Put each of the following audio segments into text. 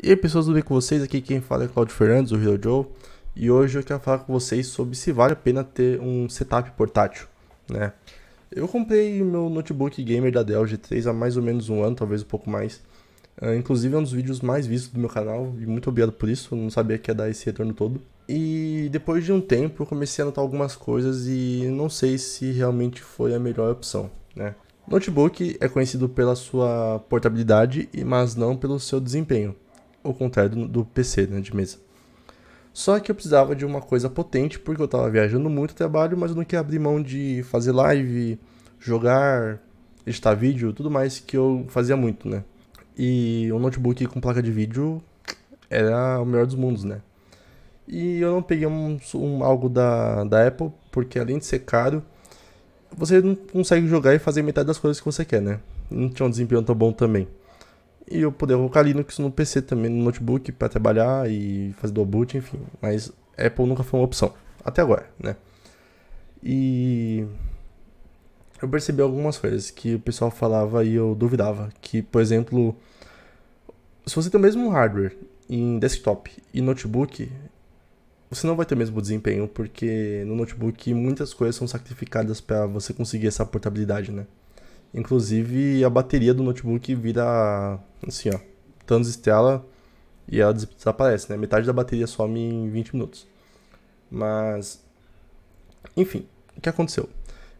E aí pessoas, tudo bem com vocês? Aqui quem fala é Claudio Fernandes, o Hero Joe. E hoje eu quero falar com vocês sobre se vale a pena ter um setup portátil, né? Eu comprei meu notebook gamer da Dell G3 há mais ou menos um ano, talvez um pouco mais. Uh, inclusive é um dos vídeos mais vistos do meu canal e muito obrigado por isso, eu não sabia que ia dar esse retorno todo. E depois de um tempo eu comecei a notar algumas coisas e não sei se realmente foi a melhor opção, né? Notebook é conhecido pela sua portabilidade, mas não pelo seu desempenho, ao contrário do, do PC, né, de mesa. Só que eu precisava de uma coisa potente, porque eu estava viajando muito trabalho, mas eu não queria abrir mão de fazer live, jogar, editar vídeo, tudo mais que eu fazia muito, né? E um notebook com placa de vídeo era o melhor dos mundos, né? E eu não peguei um, um, algo da, da Apple, porque além de ser caro, você não consegue jogar e fazer metade das coisas que você quer, né? Não tinha um desempenho tão bom também. E eu poder colocar Linux no PC também, no notebook, para trabalhar e fazer do boot, enfim. Mas Apple nunca foi uma opção, até agora, né? E eu percebi algumas coisas que o pessoal falava e eu duvidava. Que, por exemplo, se você tem o mesmo hardware em desktop e notebook, você não vai ter o mesmo desempenho, porque no notebook muitas coisas são sacrificadas para você conseguir essa portabilidade, né? Inclusive a bateria do notebook vira assim, ó, Thanos Stella e ela desaparece, né? Metade da bateria some em 20 minutos. Mas enfim, o que aconteceu?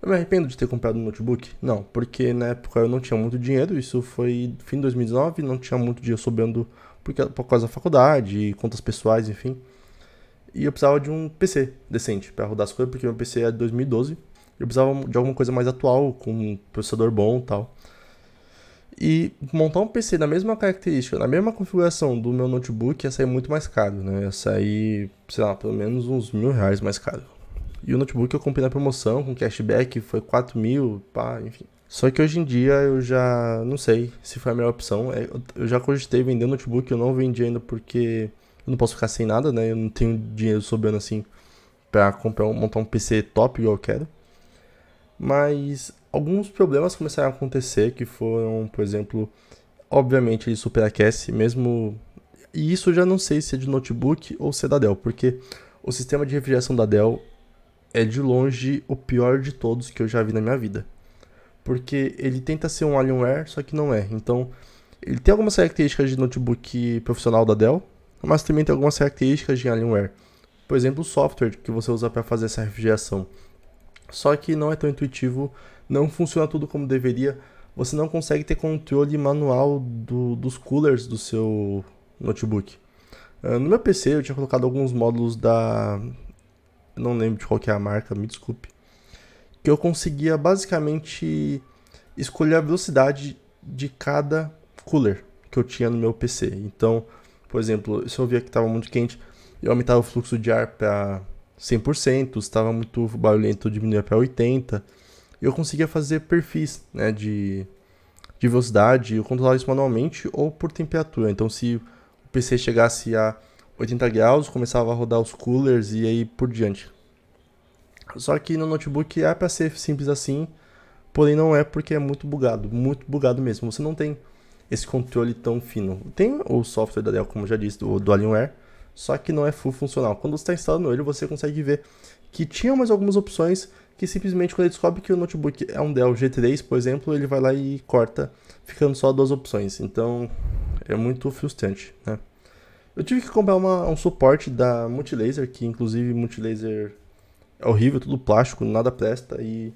Eu me arrependo de ter comprado um notebook? Não, porque na época eu não tinha muito dinheiro, isso foi fim de 2019, não tinha muito dinheiro sobrando porque, por causa da faculdade, contas pessoais, enfim. E eu precisava de um PC decente para rodar as coisas, porque meu PC é de 2012. Eu precisava de alguma coisa mais atual, com um processador bom e tal. E montar um PC na mesma característica, na mesma configuração do meu notebook ia sair muito mais caro, né? Ia sair, sei lá, pelo menos uns mil reais mais caro. E o notebook eu comprei na promoção, com cashback, foi 4 mil, pá, enfim. Só que hoje em dia eu já não sei se foi a melhor opção. É, eu já cogitei vender o notebook, eu não vendi ainda porque eu não posso ficar sem nada, né? Eu não tenho dinheiro sobrando assim para comprar montar um PC top igual eu quero. Mas alguns problemas começaram a acontecer que foram, por exemplo, obviamente ele superaquece mesmo e isso já não sei se é de notebook ou se é da Dell, porque o sistema de refrigeração da Dell é de longe o pior de todos que eu já vi na minha vida. Porque ele tenta ser um Alienware, só que não é. Então, ele tem algumas características de notebook profissional da Dell, mas também tem algumas características de Alienware. Por exemplo, o software que você usa para fazer essa refrigeração. Só que não é tão intuitivo, não funciona tudo como deveria. Você não consegue ter controle manual do, dos coolers do seu notebook. Uh, no meu PC eu tinha colocado alguns módulos da. Não lembro de qual é a marca, me desculpe. Que eu conseguia basicamente escolher a velocidade de cada cooler que eu tinha no meu PC. Então, por exemplo, se eu via que estava muito quente, eu aumentava o fluxo de ar para 100%, se estava muito barulhento, eu diminuía para 80%. E eu conseguia fazer perfis né, de, de velocidade, eu controlava isso manualmente ou por temperatura. Então, se o PC chegasse a 80 graus, começava a rodar os coolers e aí por diante. Só que no notebook é para ser simples assim, porém não é porque é muito bugado, muito bugado mesmo. Você não tem esse controle tão fino. Tem o software da Dell, como já disse, do, do Alienware, só que não é full funcional. Quando você está instalando ele, você consegue ver que tinha mais algumas opções que simplesmente quando ele descobre que o notebook é um Dell G3, por exemplo, ele vai lá e corta, ficando só duas opções. Então é muito frustrante, né? Eu tive que comprar uma, um suporte da Multilaser, que inclusive Multilaser é horrível, tudo plástico, nada presta e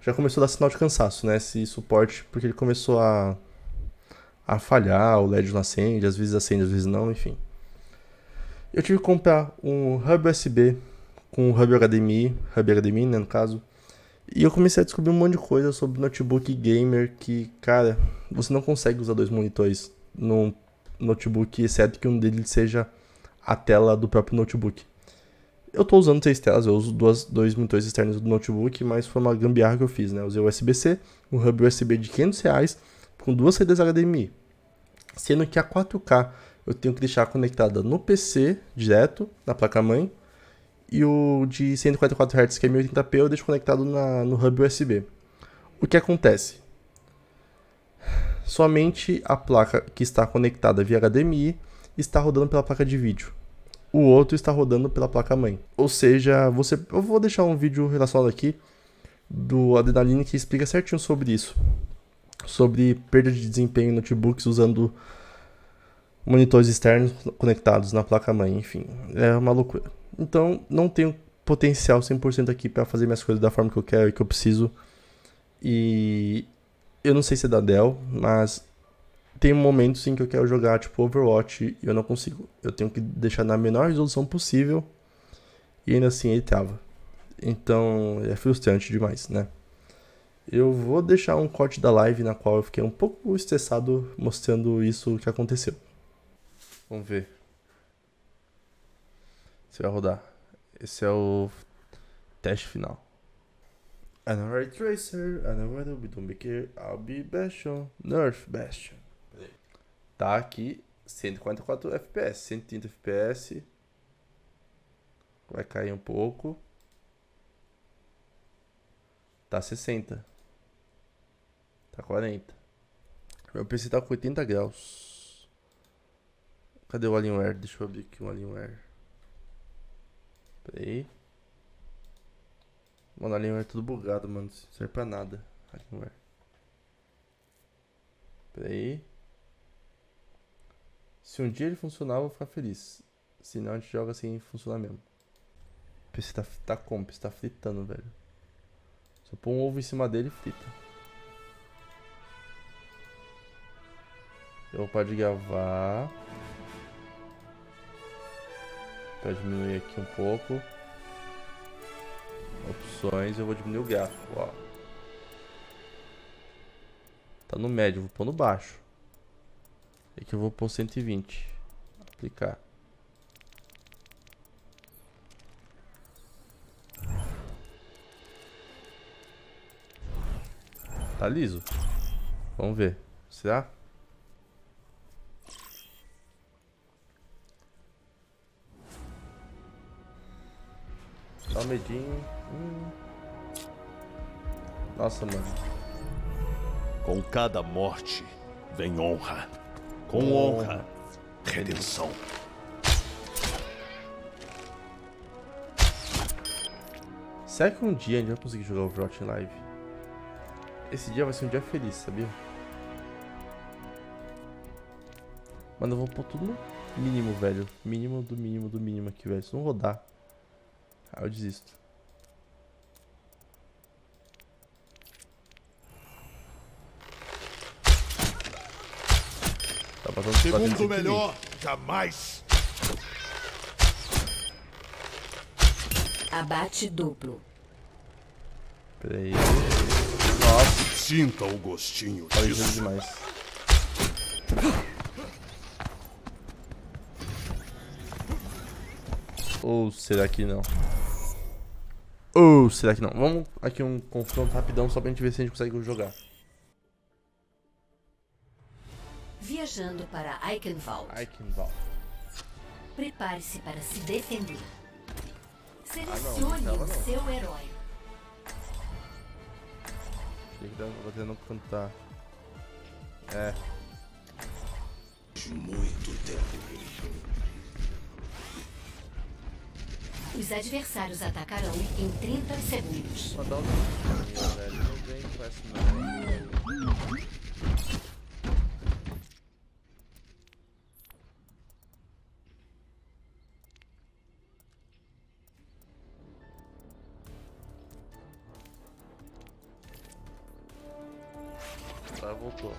já começou a dar sinal de cansaço, né? Esse suporte, porque ele começou a a falhar, o LED não acende, às vezes acende, às vezes não, enfim. Eu tive que comprar um hub USB com um hub HDMI, hub HDMI, né, no caso. E eu comecei a descobrir um monte de coisa sobre notebook gamer que, cara, você não consegue usar dois monitores num notebook, exceto que um deles seja a tela do próprio notebook. Eu estou usando três telas, eu uso duas, dois monitores externos do notebook, mas foi uma gambiarra que eu fiz, né? Usei o USB-C, um hub USB de 500 reais, com duas saídas HDMI. Sendo que a 4K eu tenho que deixar conectada no PC direto, na placa-mãe, e o de 144 Hz, que é 1080p, eu deixo conectado na, no hub USB. O que acontece? Somente a placa que está conectada via HDMI está rodando pela placa de vídeo. O outro está rodando pela placa mãe. Ou seja, você, eu vou deixar um vídeo relacionado aqui do Adrenaline que explica certinho sobre isso. Sobre perda de desempenho em notebooks usando monitores externos conectados na placa mãe, enfim, é uma loucura. Então, não tenho potencial 100% aqui para fazer minhas coisas da forma que eu quero e que eu preciso. E eu não sei se é da Dell, mas tem momentos em que eu quero jogar tipo Overwatch e eu não consigo. Eu tenho que deixar na menor resolução possível e ainda assim ele trava. Então é frustrante demais, né? Eu vou deixar um corte da live na qual eu fiquei um pouco estressado mostrando isso que aconteceu. Vamos ver. Se vai rodar. Esse é o teste final. I know Ray Tracer, I know we don't be care, I'll be Bastion, Nerf Bastion. Tá aqui 144 FPS, 130 FPS. Vai cair um pouco. Tá 60. Tá 40. Meu PC tá com 80 graus. Cadê o Alienware? Deixa eu abrir aqui o Alienware. Pera aí. Mano, Alienware é tudo bugado, mano. Não serve pra nada. Alienware. Pera aí. Se um dia ele funcionar, eu vou ficar feliz. Se não, a gente joga sem funcionar mesmo. O PC tá, tá como? PC tá fritando, velho. Eu pôr um ovo em cima dele, frita. Eu vou parar de gravar. Para diminuir aqui um pouco. Opções, eu vou diminuir o gráfico, ó. Tá no médio, vou pôr no baixo. Aqui eu vou pôr 120. Aplicar. Tá liso. Vamos ver. Será? Medinho. Hum. Nossa, mano. Com cada morte vem honra. Com honra, redenção. Será que um dia a gente vai conseguir jogar Overwatch em live? Esse dia vai ser um dia feliz, sabia? Mano, eu vou pôr tudo no mínimo, velho. Mínimo do mínimo do mínimo aqui, velho. Se não rodar. Aí eu desisto. Tá batendo, Segundo melhor, jamais. Abate duplo. Peraí. Nossa, Sinta o gostinho tá ligeiro disso. demais. Ou será que não? Ou será que não? Vamos aqui um confronto rapidão só pra gente ver se a gente consegue jogar. Viajando para Eichenwald. Eichenwald. Prepare-se para se defender. Ah, não, Selecione não tava o não. seu herói. Achei que tava batendo cantar. É. Muito tempo. Os adversários atacarão em 30 segundos. Tempo, velho. Não vem com essa não. Tá, voltou.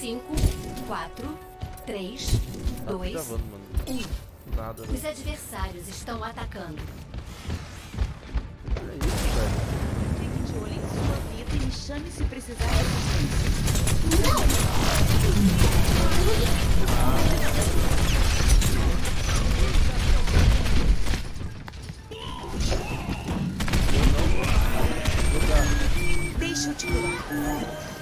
5, 4, 3, Tá 2, gravando, mano. 1. Nada, velho. Os adversários estão atacando. É isso, velho. Fique de olho em sua vida e me chame se precisar de assistência. Deixa eu te curar.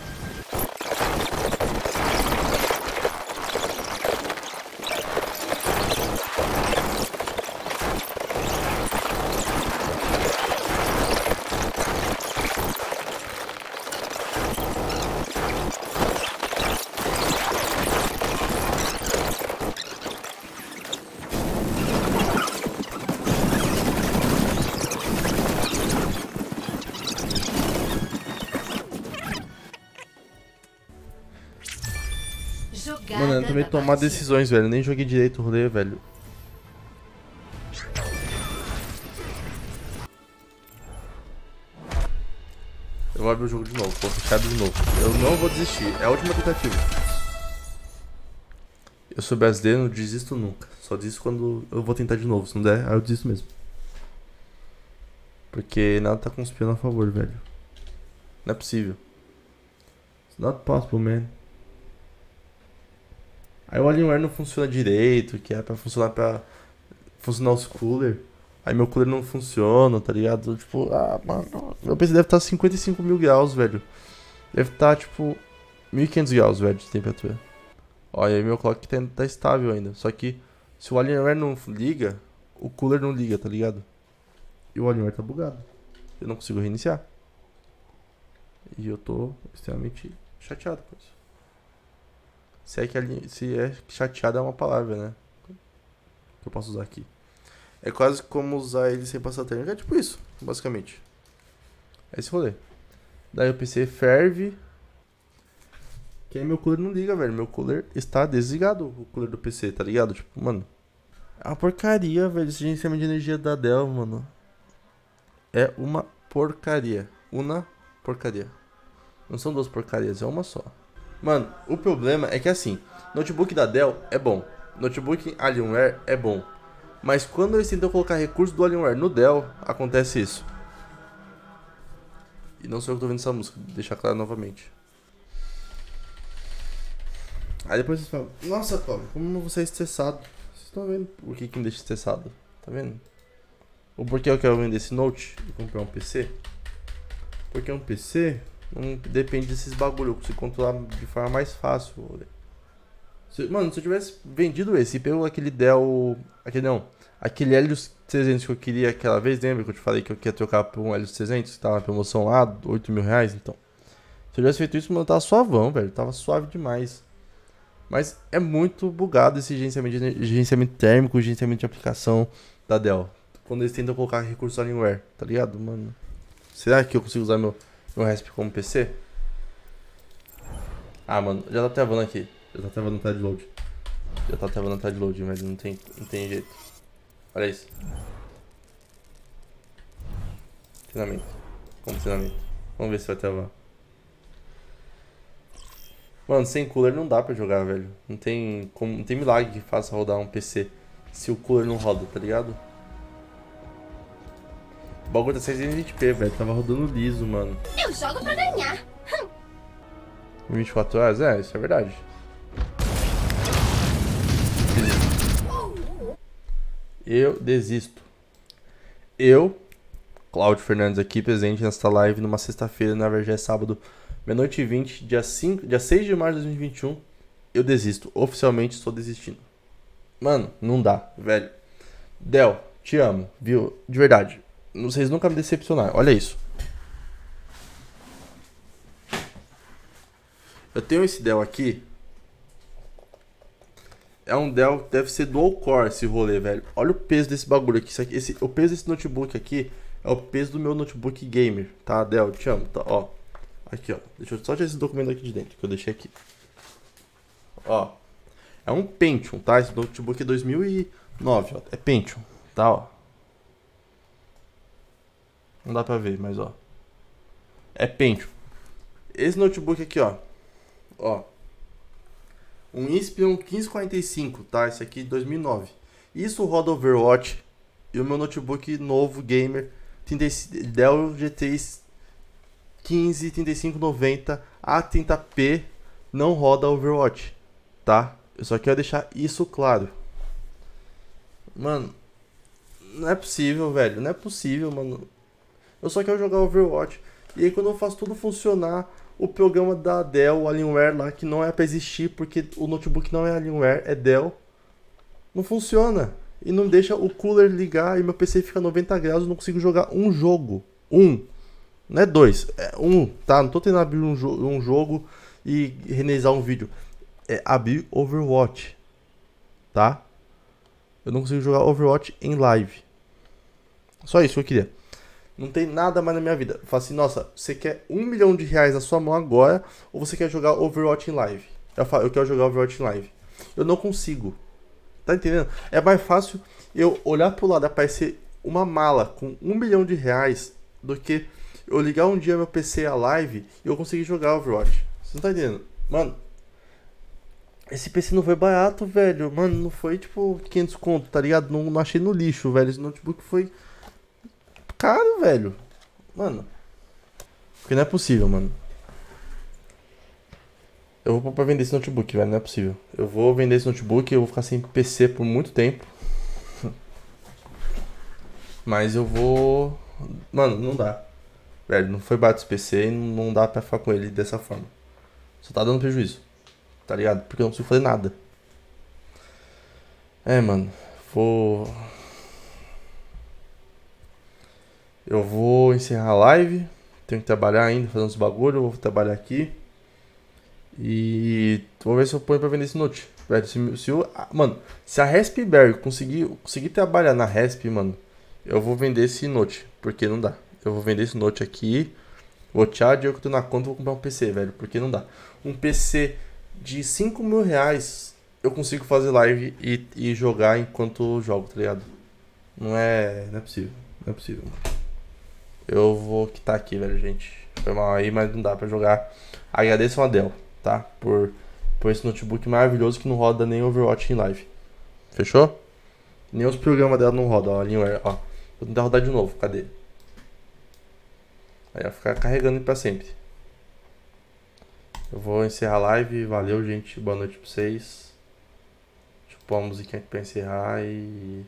Também tomar decisões, velho. Nem joguei direito o rolê, velho. Eu vou abrir o jogo de novo, vou fechar de novo. Eu não vou desistir, é a última tentativa. Eu sou BSD, não desisto nunca. Só desisto quando eu vou tentar de novo. Se não der, aí eu desisto mesmo. Porque nada tá conspirando a favor, velho. Não é possível. It's not possible, man. Aí o Alienware não funciona direito, que é pra funcionar pra funcionar os cooler. Aí meu cooler não funciona, tá ligado? Tipo, ah, mano, meu PC deve estar 55 mil graus, velho. Deve estar, tipo, 1500 graus, velho, de temperatura. E aí meu clock tá, tá estável ainda. Só que se o Alienware não liga, o cooler não liga, tá ligado? E o Alienware tá bugado. Eu não consigo reiniciar. E eu tô extremamente chateado com isso. Se é que ali, se é chateado é uma palavra, né? Que eu posso usar aqui. É quase como usar ele sem passar térmica. É tipo isso, basicamente. É esse rolê. Daí o PC ferve. Que aí meu cooler não liga, velho. Meu cooler está desligado, o cooler do PC, tá ligado? Tipo, mano. É uma porcaria, velho. Esse gerenciamento de energia da Dell, mano. É uma porcaria. Uma porcaria. Não são duas porcarias, é uma só. Mano, o problema é que assim, notebook da Dell é bom, notebook Alienware é bom, mas quando eles tentam colocar recursos do Alienware no Dell, acontece isso. E não sou eu que tô vendo essa música, deixar claro novamente. Aí depois vocês falam, nossa, Tom, como você é estressado? Vocês estão vendo por que, que me deixa estressado? Tá vendo? Ou porque eu quero vender esse Note e comprar um PC? Porque um PC não depende desses bagulho, eu consigo controlar de forma mais fácil. Se- mano, se eu tivesse vendido esse e pegou aquele Dell. Aquele não. Aquele Helios 300 que eu queria aquela vez, lembra que eu te falei que eu queria trocar por um Helios 300 que tava na promoção lá, 8 mil reais? Então. Se eu tivesse feito isso, mano, tava suavão, velho. Tava suave demais. Mas é muito bugado esse gerenciamento, gerenciamento térmico, gerenciamento de aplicação da Dell. Quando eles tentam colocar recurso Alienware, tá ligado, mano? Será que eu consigo usar meu, meu Rasp como PC? Ah, mano, já tá travando aqui. Já tá travando o load. Já tá travando o load, mas não tem, não tem jeito. Olha isso. Treinamento. Como treinamento. Vamos ver se vai travar. Mano, sem cooler não dá pra jogar, velho. Não tem, como, não tem milagre que faça rodar um PC se o cooler não roda, tá ligado? O bagulho tá 620p, velho. Tava rodando liso, mano. Eu jogo pra ganhar. Em 24 horas? É, isso é verdade. Eu desisto. Eu, Cláudio Fernandes aqui, presente nesta live numa sexta-feira, na verdade é sábado, meia-noite e 20, dia, 5, dia 6 de março de 2021. Eu desisto. Oficialmente estou desistindo. Mano, não dá, velho. Del, te amo, viu? De verdade. Vocês nunca me decepcionaram. Olha isso. Eu tenho esse Dell aqui. É um Dell deve ser dual core esse rolê, velho. Olha o peso desse bagulho aqui esse, o peso desse notebook aqui é o peso do meu notebook gamer, tá, Dell? Te amo, tá? Ó. Aqui, ó. Deixa eu só tirar esse documento aqui de dentro que eu deixei aqui. Ó. É um Pentium, tá? Esse notebook é 2009, ó. É Pentium, tá, ó. Não dá pra ver, mas ó. É Pentium. Esse notebook aqui, ó. Ó. Um Inspiron 1545, tá? Esse aqui de 2009. Isso roda Overwatch. E o meu notebook novo, gamer, 35 Dell G3 15 3590 A30P não roda Overwatch, tá? Eu só quero deixar isso claro. Mano, não é possível, velho. Não é possível, mano. Eu só quero jogar Overwatch. E aí quando eu faço tudo funcionar, o programa da Dell, o Alienware lá, que não é pra existir porque o notebook não é Alienware, é Dell, não funciona. E não deixa o cooler ligar e meu PC fica 90 graus e não consigo jogar um jogo. Um. Não é dois, é um, tá? Não tô tentando abrir um, jo um jogo e renderizar um vídeo. É abrir Overwatch, tá? Eu não consigo jogar Overwatch em live. Só isso que eu queria. Não tem nada mais na minha vida. Fala assim, nossa, você quer um milhão de reais na sua mão agora ou você quer jogar Overwatch em live? Eu, falo, eu quero jogar Overwatch em live. Eu não consigo. Tá entendendo? É mais fácil eu olhar pro lado aparecer uma mala com um milhão de reais do que eu ligar um dia meu PC a live e eu conseguir jogar Overwatch. Você não tá entendendo? Mano, esse PC não foi barato, velho. Mano, não foi tipo 500 conto, tá ligado? Não, não achei no lixo, velho. Esse notebook foi caro, velho. Mano, porque não é possível, mano. Eu vou pra vender esse notebook, velho. Não é possível. Eu vou vender esse notebook e eu vou ficar sem PC por muito tempo. Mas eu vou. Mano, não dá. Velho, não foi barato esse PC e não dá pra ficar com ele dessa forma. Só tá dando prejuízo. Tá ligado? Porque eu não consigo fazer nada. É, mano. Vou. Eu vou encerrar a live. Tenho que trabalhar ainda, fazer uns bagulho. Eu vou trabalhar aqui. E vou ver se eu ponho pra vender esse note. Se, se eu, ah, mano, se a Raspberry conseguir, conseguir trabalhar na Rasp, mano, eu vou vender esse note. Porque não dá. Eu vou vender esse note aqui. Vou tirar dinheiro que eu tô na conta vou comprar um PC, velho. Porque não dá. Um PC de 5 mil reais eu consigo fazer live e, e jogar enquanto jogo, tá ligado? Não é. Não é possível. Não é possível, mano. Eu vou quitar aqui, velho, gente. Foi mal aí, mas não dá pra jogar. Agradeço a Dell, tá? Por, por esse notebook maravilhoso que não roda nem Overwatch em live. Fechou? Nem os programas dela não rodam, ó. Alienware, ó. Vou tentar rodar de novo, cadê? Aí vai ficar carregando pra sempre. Eu vou encerrar a live. Valeu, gente. Boa noite pra vocês. Deixa eu pôr uma musiquinha aqui pra encerrar e.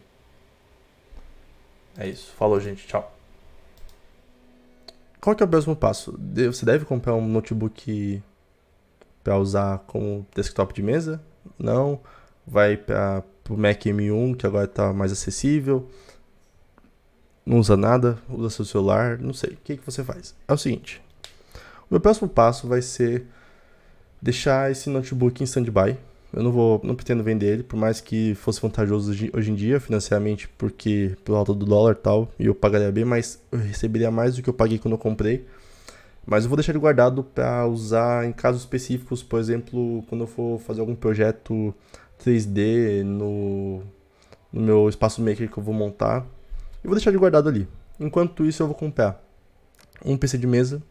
É isso. Falou, gente. Tchau. Qual que é o próximo passo? Você deve comprar um notebook para usar como desktop de mesa? Não. Vai para o Mac M1, que agora está mais acessível. Não usa nada, usa seu celular, não sei. O que, que você faz? É o seguinte: o meu próximo passo vai ser deixar esse notebook em standby eu não vou, não pretendo vender ele, por mais que fosse vantajoso hoje, em dia financeiramente, porque pelo alto do dólar e tal, e eu pagaria bem, mas eu receberia mais do que eu paguei quando eu comprei. Mas eu vou deixar ele guardado para usar em casos específicos, por exemplo, quando eu for fazer algum projeto 3D no, no meu espaço maker que eu vou montar. Eu vou deixar ele guardado ali. Enquanto isso, eu vou comprar um PC de mesa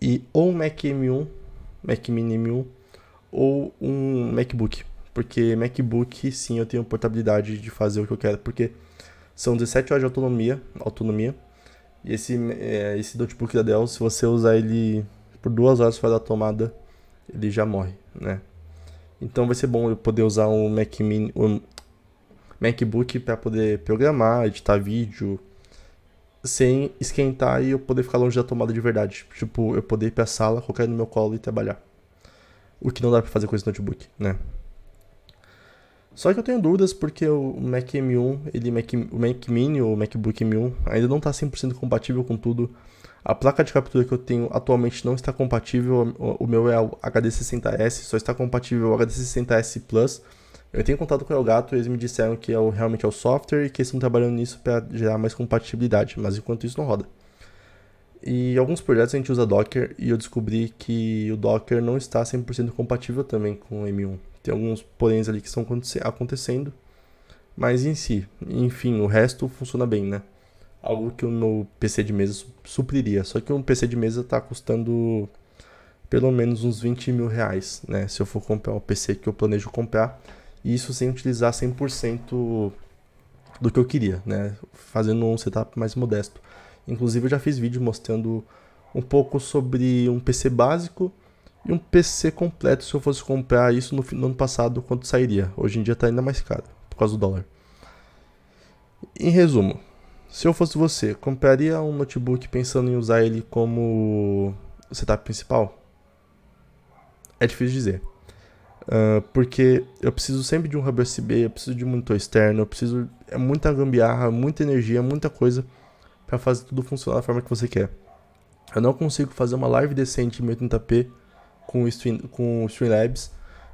e ou um Mac M1, Mac Mini M1 ou um MacBook. Porque MacBook, sim, eu tenho portabilidade de fazer o que eu quero. Porque são 17 horas de autonomia. autonomia e esse, é, esse notebook da Dell, se você usar ele por duas horas fora da tomada, ele já morre, né? Então vai ser bom eu poder usar um Mac Mini, um MacBook para poder programar, editar vídeo, sem esquentar e eu poder ficar longe da tomada de verdade. Tipo, eu poder ir pra sala, colocar no meu colo e trabalhar o que não dá para fazer com esse notebook, né? Só que eu tenho dúvidas porque o Mac M1, ele, Mac, o Mac Mini ou MacBook M1 ainda não está 100% compatível com tudo. A placa de captura que eu tenho atualmente não está compatível, o, o meu é o HD60S, só está compatível o HD60S Plus. Eu tenho contato com o Elgato e eles me disseram que é o, realmente é o software e que eles estão trabalhando nisso para gerar mais compatibilidade, mas enquanto isso não roda. E alguns projetos a gente usa Docker e eu descobri que o Docker não está 100% compatível também com o M1. Tem alguns poréns ali que estão acontecendo, mas em si, enfim, o resto funciona bem, né? Algo que o meu PC de mesa supriria. Só que um PC de mesa está custando pelo menos uns 20 mil reais, né? Se eu for comprar o PC que eu planejo comprar. E isso sem utilizar 100% do que eu queria, né? Fazendo um setup mais modesto. Inclusive eu já fiz vídeo mostrando um pouco sobre um PC básico e um PC completo se eu fosse comprar isso no, no ano passado, quanto sairia. Hoje em dia está ainda mais caro, por causa do dólar. Em resumo, se eu fosse você, compraria um notebook pensando em usar ele como setup principal? É difícil dizer. Uh, porque eu preciso sempre de um hub USB, eu preciso de um monitor externo, eu preciso. É muita gambiarra, muita energia, muita coisa para fazer tudo funcionar da forma que você quer. Eu não consigo fazer uma live decente em 1080p com o, Stream, com o Streamlabs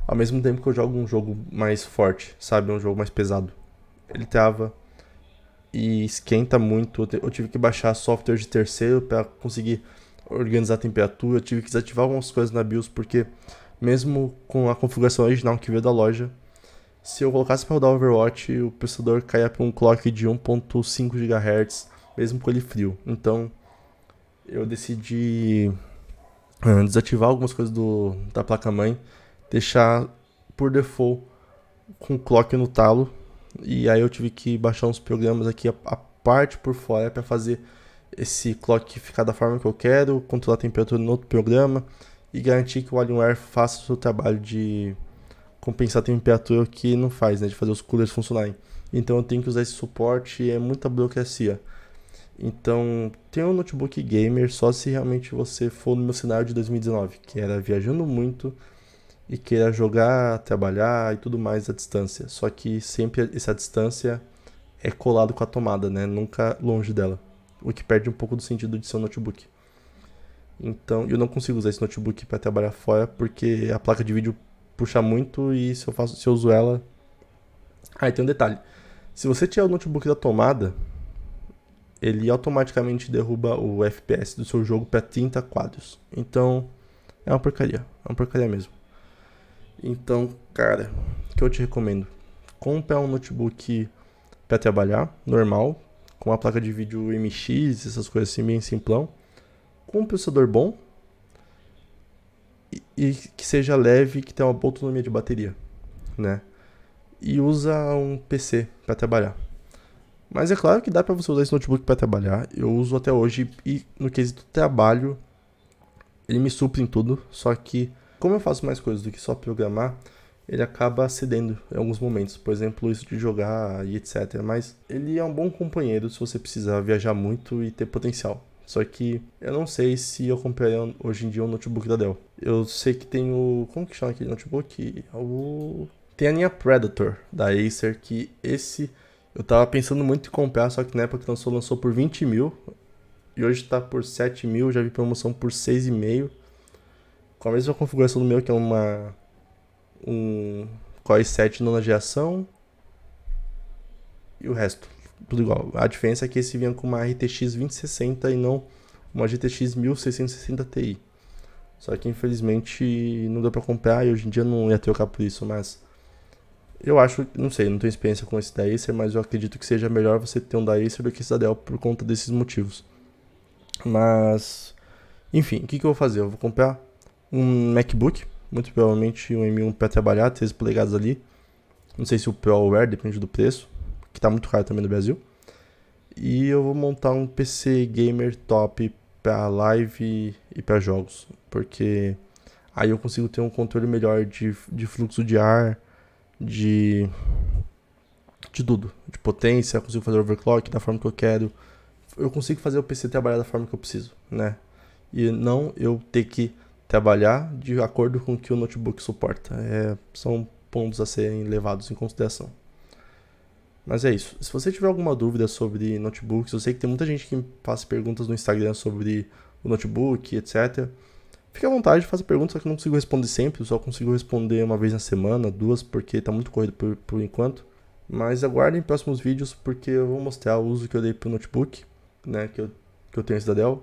ao mesmo tempo que eu jogo um jogo mais forte, sabe? Um jogo mais pesado. Ele trava e esquenta muito. Eu tive que baixar software de terceiro para conseguir organizar a temperatura. Eu tive que desativar algumas coisas na BIOS porque mesmo com a configuração original que veio da loja, se eu colocasse para rodar Overwatch, o processador caia para um clock de 1.5 GHz, mesmo com ele frio. Então, eu decidi uh, desativar algumas coisas do, da placa-mãe, deixar por default com o clock no talo, e aí eu tive que baixar uns programas aqui a, a parte por fora para fazer esse clock ficar da forma que eu quero, controlar a temperatura no outro programa e garantir que o Alienware faça o seu trabalho de compensar a temperatura que não faz, né, de fazer os coolers funcionarem. Então eu tenho que usar esse suporte e é muita burocracia. Então, tem um notebook gamer só se realmente você for no meu cenário de 2019, que era viajando muito e queira jogar, trabalhar e tudo mais à distância. Só que sempre essa distância é colado com a tomada, né? Nunca longe dela. O que perde um pouco do sentido de ser um notebook. Então, eu não consigo usar esse notebook para trabalhar fora porque a placa de vídeo puxa muito e se eu faço, se eu uso ela. Ah, e tem um detalhe. Se você tirar o notebook da tomada, ele automaticamente derruba o FPS do seu jogo para 30 quadros. Então, é uma porcaria, é uma porcaria mesmo. Então, cara, o que eu te recomendo? Compre um notebook para trabalhar, normal, com uma placa de vídeo MX, essas coisas assim, bem simplão, com um processador bom e, e que seja leve, que tenha uma boa autonomia de bateria, né? E usa um PC para trabalhar. Mas é claro que dá para você usar esse notebook para trabalhar. Eu uso até hoje e no quesito trabalho ele me supre em tudo, só que como eu faço mais coisas do que só programar, ele acaba cedendo em alguns momentos, por exemplo, isso de jogar e etc. Mas ele é um bom companheiro se você precisar viajar muito e ter potencial. Só que eu não sei se eu compraria hoje em dia um notebook da Dell. Eu sei que tem o. Como que chama aquele notebook? O. Tem a linha Predator da Acer, que esse eu tava pensando muito em comprar, só que na época que lançou, lançou por 20 mil. E hoje tá por 7 mil, já vi promoção por 6,5. Com a mesma configuração do meu, que é uma um Core 7 nona geração e o resto, tudo igual. A diferença é que esse vinha com uma RTX 2060 e não uma GTX 1660 Ti. Só que infelizmente não deu para comprar e hoje em dia não ia trocar por isso, mas eu acho, não sei, não tenho experiência com esse da Acer, mas eu acredito que seja melhor você ter um da Acer do que esse Dell por conta desses motivos. Mas, enfim, o que, que eu vou fazer? Eu vou comprar um MacBook muito provavelmente um M1 para trabalhar, 13 polegadas ali. Não sei se o Pro ou Air, depende do preço, que está muito caro também no Brasil. E eu vou montar um PC gamer top para live e para jogos, porque aí eu consigo ter um controle melhor de, de fluxo de ar, de de tudo, de potência, consigo fazer overclock da forma que eu quero. Eu consigo fazer o PC trabalhar da forma que eu preciso, né? E não eu ter que trabalhar de acordo com o que o notebook suporta. É, são pontos a serem levados em consideração. Mas é isso. Se você tiver alguma dúvida sobre notebooks, eu sei que tem muita gente que me passa perguntas no Instagram sobre o notebook, etc. Fique à vontade, faça perguntas, só que eu não consigo responder sempre, eu só consigo responder uma vez na semana, duas, porque está muito corrido por, por enquanto. Mas aguardem próximos vídeos, porque eu vou mostrar o uso que eu dei para o notebook, né, que eu, que eu tenho esse da Dell,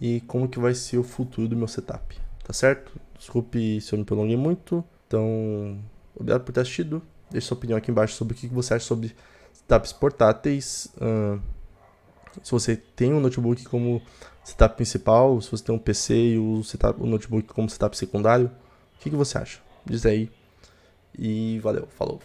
e como que vai ser o futuro do meu setup tá certo? Desculpe se eu me prolonguei muito. Então, obrigado por ter assistido. Deixe sua opinião aqui embaixo sobre o que você acha sobre setups portáteis. Uh, se você tem um notebook como setup principal, se você tem um PC e o, setup, o notebook como setup secundário, o que, que você acha? Diz aí. E valeu, falou.